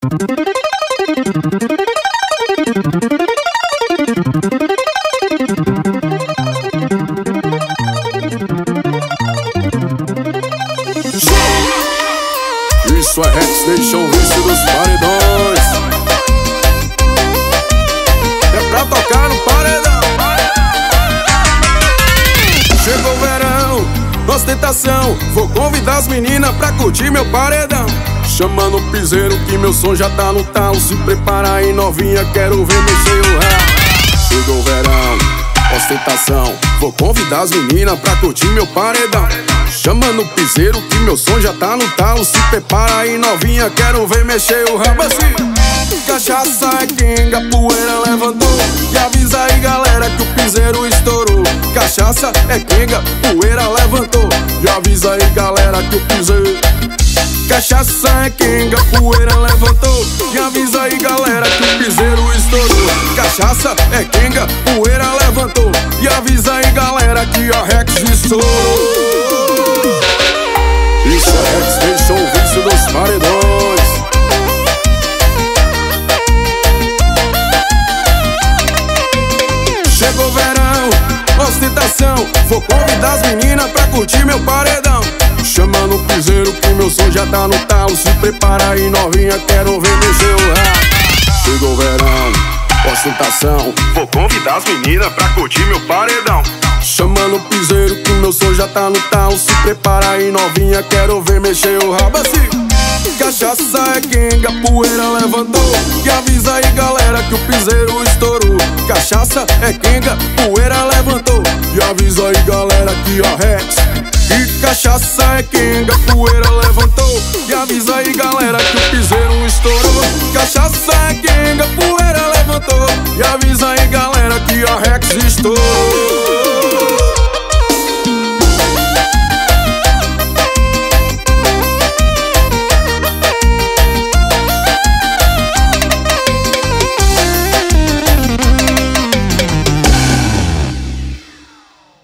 Isso é Rex, deixa o vício dos paredões. É pra tocar no paredão. Chegou o verão, ostentação. Vou convidar as meninas pra curtir meu paredão Chamando o piseiro que meu som já tá no talo. Se prepara aí novinha, quero ver mexer o rabo Chegou o verão, ostentação. Vou convidar as meninas pra curtir meu paredão. Chamando o piseiro que meu som já tá no talo. Se prepara aí novinha, quero ver mexer o rabo assim Cachaça é quenga, poeira levantou. E avisa aí galera que o piseiro estourou. Cachaça é quenga, poeira levantou. E avisa aí galera que o piseiro Cachaça é quenga, poeira levantou. E avisa aí galera que o piseiro estourou. Cachaça é quenga, poeira levantou. E avisa aí galera que a Rex estourou. Isso é Rex, deixou o vício dos paredões. Chegou verão, ostentação. Vou convidar as meninas pra curtir meu paredão Chamando o piseiro que meu som já tá no talo. Se prepara aí novinha, quero ver mexer o rabo Chegou o verão, ostentação. Vou convidar as meninas pra curtir meu paredão. Chamando o piseiro que meu som já tá no tal Se prepara aí novinha, quero ver mexer o rabo assim. Cachaça é quenga, poeira levantou. E avisa aí galera que o piseiro estourou. Cachaça é quenga, poeira levantou. E avisa aí galera que a Rex e cachaça é quem poeira levantou. E avisa aí galera que o piseiro estourou. Cachaça é quem poeira levantou. E avisa aí galera que a Rex estourou.